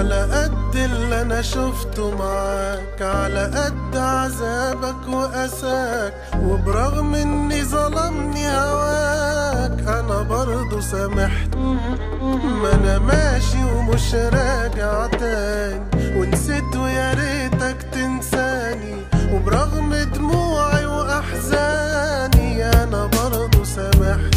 اللي أنا شفته معاك على قد عذابك وأساك وبرغم إني ظلمني هواك أنا برضو سامحت. ما أنا ماشي ومش راجع تاني ونسيت ويا ريتك تنساني وبرغم دموعي وأحزاني أنا برضو سامحت.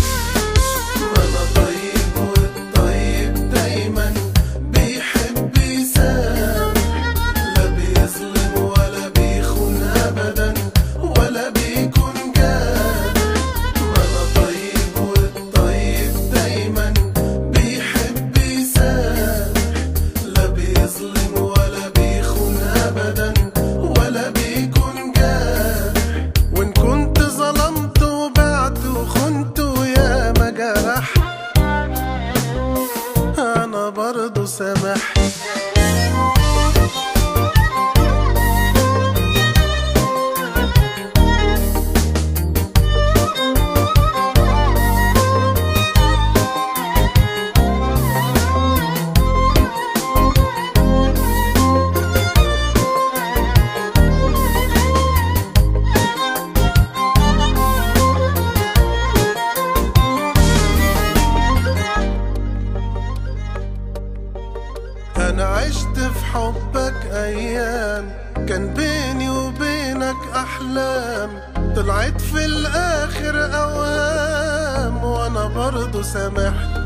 بيني وبينك أحلام. طلعت في الآخر أوهام وأنا برضه سامحت.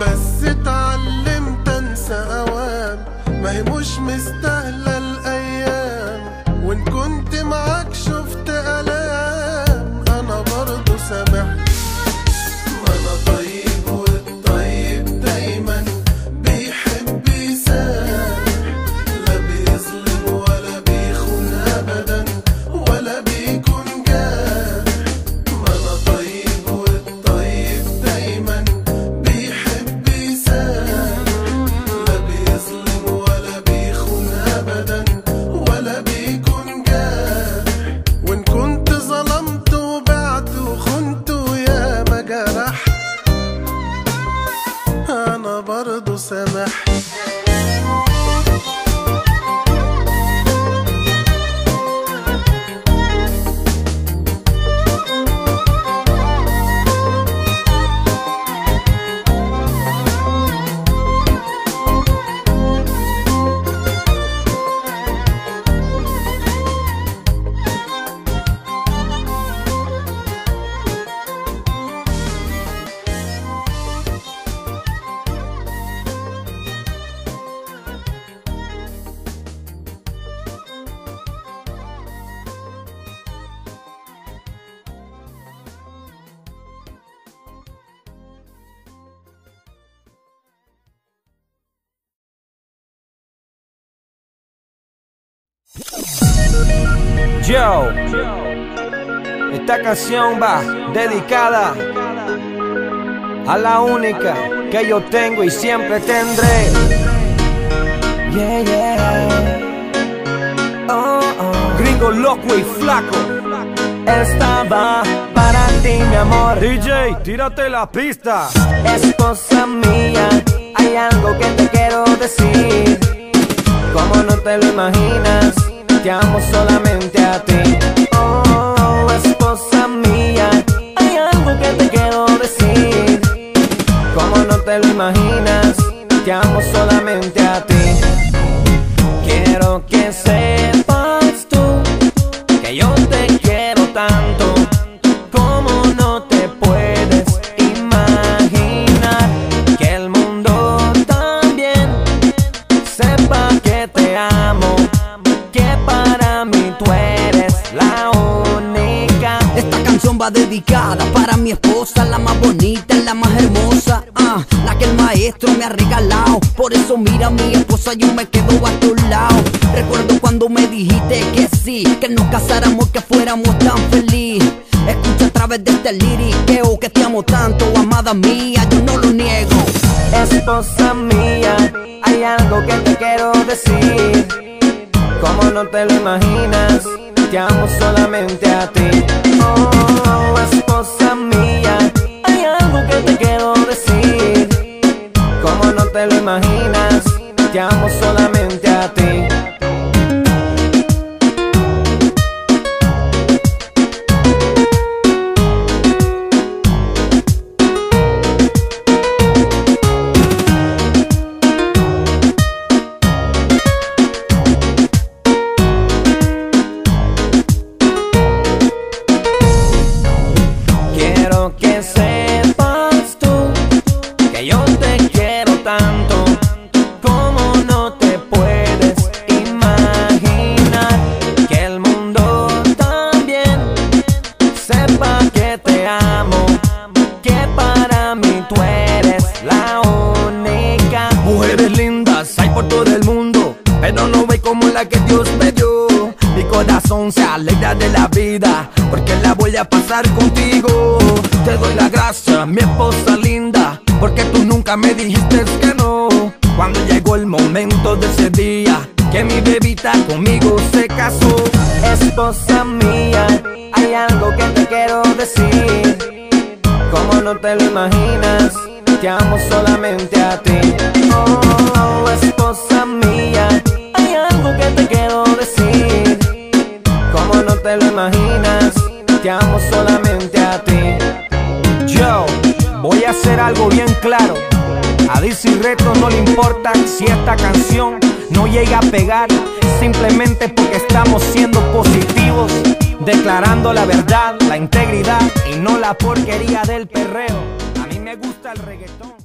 بس اتعلمت أنسى أوام ما هي مش مستاهلة برضو سامحت Yo, esta canción va dedicada a la única que yo tengo y siempre tendré. Yeah, yeah. Oh, oh. Gringo loco y flaco. Esta va para ti, mi amor. DJ, tírate la pista. Esposa mía, hay algo que te quiero decir. Como no te lo imaginas, te amo solamente a ti. Dedicada para mi esposa, la más bonita, la más hermosa, ah, la que el maestro me ha regalado. Por eso mira mi esposa, yo me quedo a tu lado. Recuerdo cuando me dijiste que sí, que nos casáramos, que fuéramos tan felices. Escucha a través de este liriqueo que te amo tanto, amada mía, yo no lo niego. Esposa mía, hay algo que te quiero decir. Como no te lo imaginas, te amo solamente a ti. Oh, esposa mía, hay algo que te quiero decir. Como no te lo imaginas, te amo solamente a pasar contigo. Te doy la gracia, mi esposa linda, porque tú nunca me dijiste que no. Cuando llegó el momento de ese día que mi bebita conmigo se casó. Esposa mía, hay algo que te quiero decir. Como no te lo imaginas, te amo solamente a ti. Oh, esposa mía, hay algo que te quiero decir. Como no te lo imaginas, te amo solamente a ti. Yo voy a hacer algo bien claro. A DC Reto no le importa si esta canción no llega a pegar, simplemente porque estamos siendo positivos, declarando la verdad, la integridad y no la porquería del perreo. A mí me gusta el reggaetón.